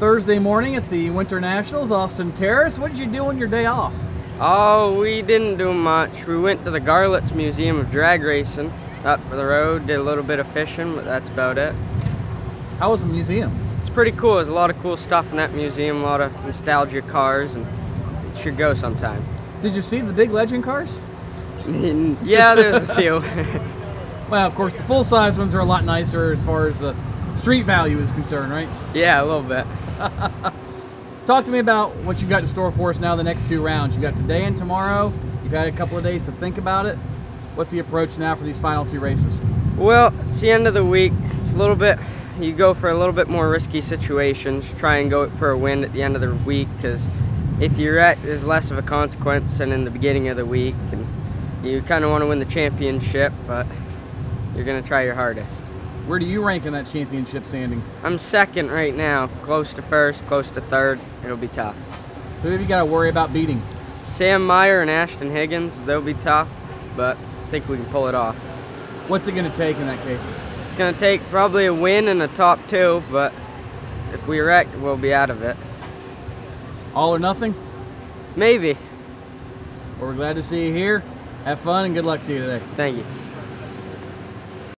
Thursday morning at the Winter Nationals, Austin Teras. What did you do on your day off? Oh, we didn't do much. We went to the Garlits Museum of Drag Racing up the road, did a little bit of fishing, but that's about it. How was the museum? It's pretty cool. There's a lot of cool stuff in that museum, a lot of nostalgia cars, and you should go sometime. Did you see the big legend cars? yeah, there's a few. well, of course, the full-size ones are a lot nicer as far as the street value is concerned, right? Yeah, a little bit. Talk to me about what you've got in store for us now the next two rounds. You've got today and tomorrow. You've had a couple of days to think about it. What's the approach now for these final two races? Well, it's the end of the week. It's a little bit, you go for a little bit more risky situations. Try and go for a win at the end of the week because if you're at, there's less of a consequence than in the beginning of the week. And you kind of want to win the championship, but you're going to try your hardest. Where do you rank in that championship standing? I'm second right now, close to first, close to third. It'll be tough. Who have you got to worry about beating? Sam Meyer and Ashton Higgins, they'll be tough, but I think we can pull it off. What's it going to take in that case? It's going to take probably a win and a top two, but if we wreck, we'll be out of it. All or nothing? Maybe. Well, we're glad to see you here. Have fun and good luck to you today. Thank you.